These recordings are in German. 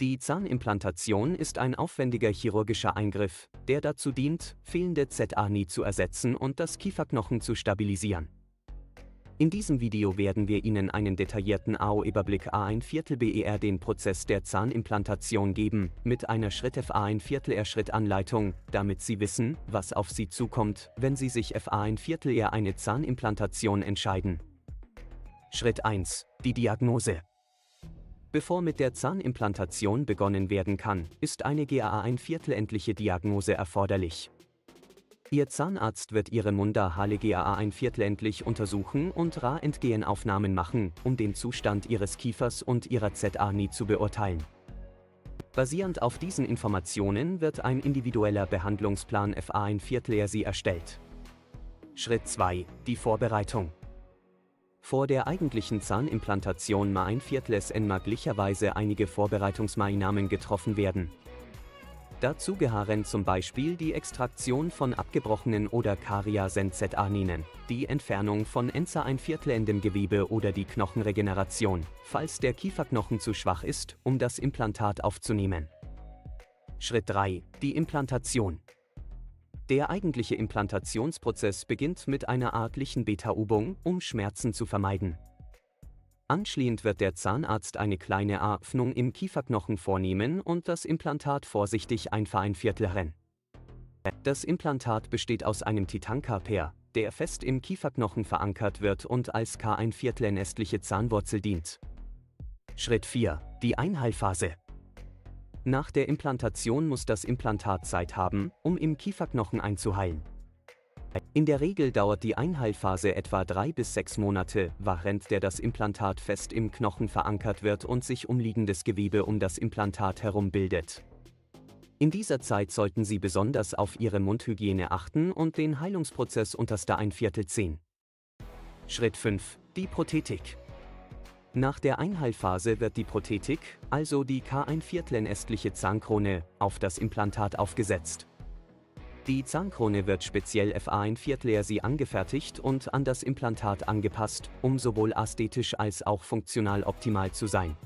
Die Zahnimplantation ist ein aufwendiger chirurgischer Eingriff, der dazu dient, fehlende ZA-Ni zu ersetzen und das Kieferknochen zu stabilisieren. In diesem Video werden wir Ihnen einen detaillierten AO-Überblick A1 Viertel BER den Prozess der Zahnimplantation geben, mit einer Schritt FA 1 Viertel R Schritt Anleitung, damit Sie wissen, was auf Sie zukommt, wenn Sie sich FA 1 Viertel R eine Zahnimplantation entscheiden. Schritt 1. Die Diagnose. Bevor mit der Zahnimplantation begonnen werden kann, ist eine GAA ein viertelendliche Diagnose erforderlich. Ihr Zahnarzt wird Ihre Munda-Hale GAA ein viertelendlich untersuchen und Ra-Entgehenaufnahmen machen, um den Zustand Ihres Kiefers und Ihrer ZA-Ni zu beurteilen. Basierend auf diesen Informationen wird ein individueller Behandlungsplan FA ein Viertel Sie erstellt. Schritt 2. Die Vorbereitung. Vor der eigentlichen Zahnimplantation ma ein Viertel SN möglicherweise einige Vorbereitungsmaßnahmen getroffen werden. Dazu gehören zum Beispiel die Extraktion von abgebrochenen oder Karia-Senz-Aninen, die Entfernung von Enza ein Viertelendem Gewebe oder die Knochenregeneration, falls der Kieferknochen zu schwach ist, um das Implantat aufzunehmen. Schritt 3. Die Implantation. Der eigentliche Implantationsprozess beginnt mit einer artlichen Beta-Übung, um Schmerzen zu vermeiden. Anschließend wird der Zahnarzt eine kleine Öffnung im Kieferknochen vornehmen und das Implantat vorsichtig ein Vereinvierteln. Das Implantat besteht aus einem Titankaper, der fest im Kieferknochen verankert wird und als K ein Viertel ästliche Zahnwurzel dient. Schritt 4. Die Einheilphase. Nach der Implantation muss das Implantat Zeit haben, um im Kieferknochen einzuheilen. In der Regel dauert die Einheilphase etwa drei bis sechs Monate, während der das Implantat fest im Knochen verankert wird und sich umliegendes Gewebe um das Implantat herum bildet. In dieser Zeit sollten Sie besonders auf Ihre Mundhygiene achten und den Heilungsprozess unterster ein Viertel ziehen. Schritt 5. Die Prothetik. Nach der Einheilphase wird die Prothetik, also die K1 Vierteln ästliche Zahnkrone, auf das Implantat aufgesetzt. Die Zahnkrone wird speziell FA1 Viertler sie angefertigt und an das Implantat angepasst, um sowohl ästhetisch als auch funktional optimal zu sein.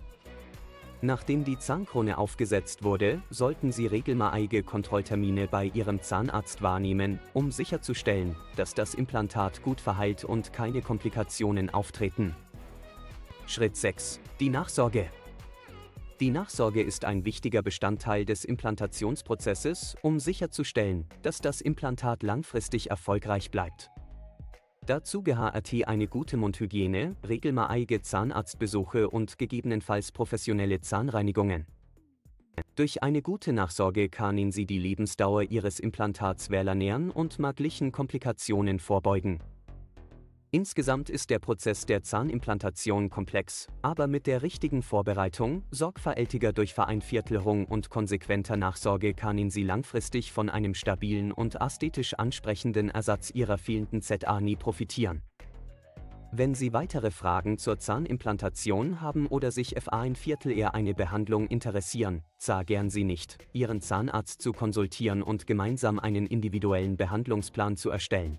Nachdem die Zahnkrone aufgesetzt wurde, sollten Sie regelmäßige Kontrolltermine bei Ihrem Zahnarzt wahrnehmen, um sicherzustellen, dass das Implantat gut verheilt und keine Komplikationen auftreten. Schritt 6. Die Nachsorge. Die Nachsorge ist ein wichtiger Bestandteil des Implantationsprozesses, um sicherzustellen, dass das Implantat langfristig erfolgreich bleibt. Dazu gehört eine gute Mundhygiene, regelmäßige Zahnarztbesuche und gegebenenfalls professionelle Zahnreinigungen. Durch eine gute Nachsorge kann Sie die Lebensdauer Ihres Implantats verlängern und möglichen Komplikationen vorbeugen. Insgesamt ist der Prozess der Zahnimplantation komplex, aber mit der richtigen Vorbereitung, sorgfältiger Durchvereinviertelung und konsequenter Nachsorge kann ihn Sie langfristig von einem stabilen und ästhetisch ansprechenden Ersatz Ihrer fehlenden ZA nie profitieren. Wenn Sie weitere Fragen zur Zahnimplantation haben oder sich FA ein Viertel eher eine Behandlung interessieren, zagern Sie nicht, Ihren Zahnarzt zu konsultieren und gemeinsam einen individuellen Behandlungsplan zu erstellen.